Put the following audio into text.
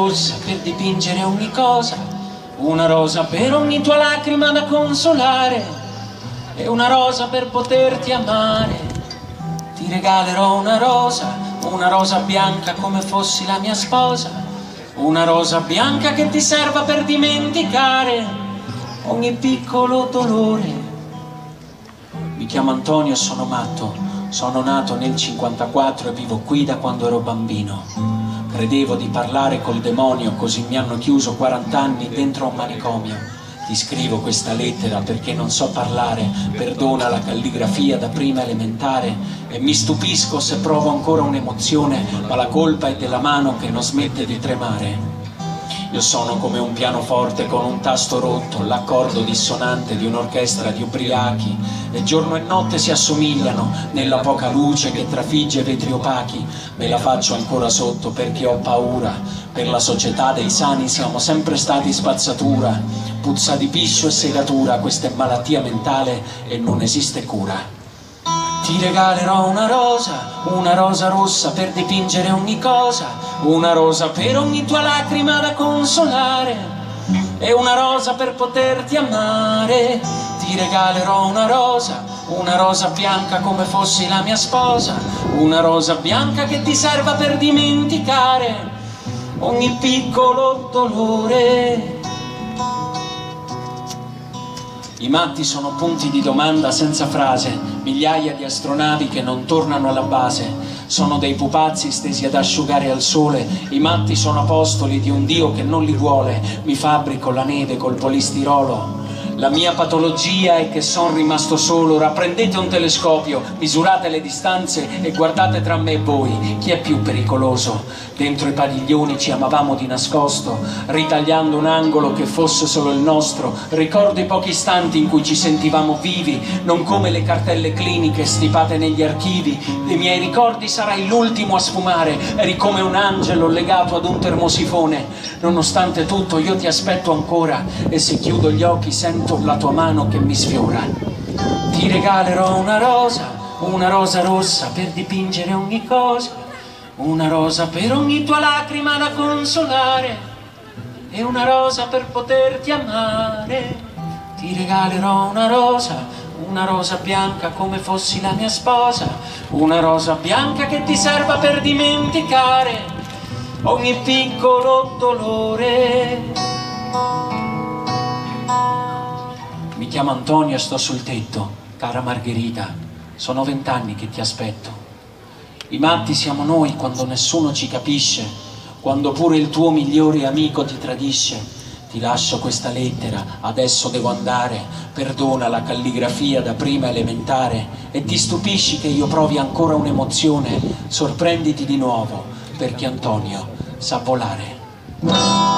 rossa per dipingere ogni cosa, una rosa per ogni tua lacrima da consolare, e una rosa per poterti amare. Ti regalerò una rosa, una rosa bianca come fossi la mia sposa, una rosa bianca che ti serva per dimenticare ogni piccolo dolore. Mi chiamo Antonio sono matto, sono nato nel 54 e vivo qui da quando ero bambino. Credevo di parlare col demonio, così mi hanno chiuso 40 anni dentro un manicomio. Ti scrivo questa lettera perché non so parlare, perdona la calligrafia da prima elementare e mi stupisco se provo ancora un'emozione, ma la colpa è della mano che non smette di tremare. Io sono come un pianoforte con un tasto rotto, l'accordo dissonante di un'orchestra di ubriachi, e giorno e notte si assomigliano nella poca luce che trafigge vetri opachi. Me la faccio ancora sotto perché ho paura, per la società dei sani siamo sempre stati spazzatura, puzza di piscio e segatura, questa è malattia mentale e non esiste cura. Ti regalerò una rosa, una rosa rossa per dipingere ogni cosa, una rosa per ogni tua lacrima da consolare, e una rosa per poterti amare. Ti regalerò una rosa, una rosa bianca come fossi la mia sposa, una rosa bianca che ti serva per dimenticare ogni piccolo dolore. I matti sono punti di domanda senza frase, migliaia di astronavi che non tornano alla base, sono dei pupazzi stesi ad asciugare al sole, i matti sono apostoli di un Dio che non li vuole, mi fabbrico la neve col polistirolo, la mia patologia è che sono rimasto solo, ora prendete un telescopio, misurate le distanze e guardate tra me e voi chi è più pericoloso. Dentro i padiglioni ci amavamo di nascosto, ritagliando un angolo che fosse solo il nostro. Ricordo i pochi istanti in cui ci sentivamo vivi, non come le cartelle cliniche stipate negli archivi. Dei miei ricordi sarai l'ultimo a sfumare, eri come un angelo legato ad un termosifone. Nonostante tutto io ti aspetto ancora e se chiudo gli occhi sento sento la tua mano che mi sfiora. Ti regalerò una rosa, una rosa rossa per dipingere ogni cosa, una rosa per ogni tua lacrima da consolare e una rosa per poterti amare. Ti regalerò una rosa, una rosa bianca come fossi la mia sposa, una rosa bianca che ti serva per dimenticare ogni piccolo dolore. Chiamo Antonio e sto sul tetto, cara Margherita, sono vent'anni che ti aspetto. I matti siamo noi quando nessuno ci capisce, quando pure il tuo migliore amico ti tradisce. Ti lascio questa lettera, adesso devo andare, perdona la calligrafia da prima elementare e ti stupisci che io provi ancora un'emozione, sorprenditi di nuovo, perché Antonio sa volare.